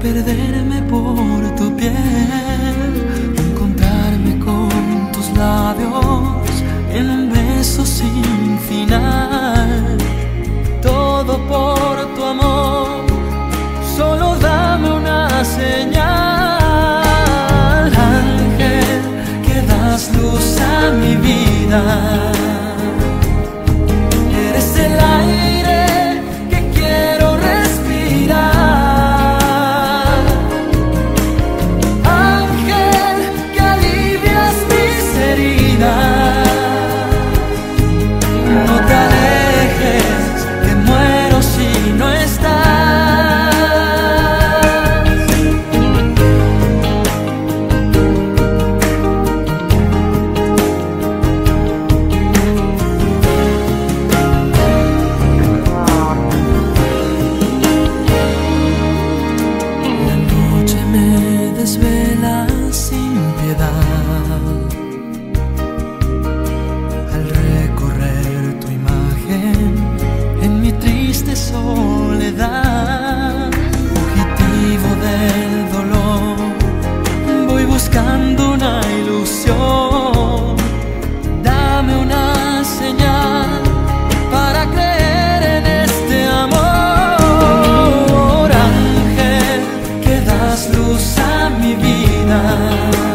perderme por tu piel, encontrarme con tus labios en un beso sin final. Todo por tu amor, solo dame una señal, ángel, que das luz a mi vida. buscando una ilusión. Dame una señal para creer en este amor. Ángel, que das luz a mi vida.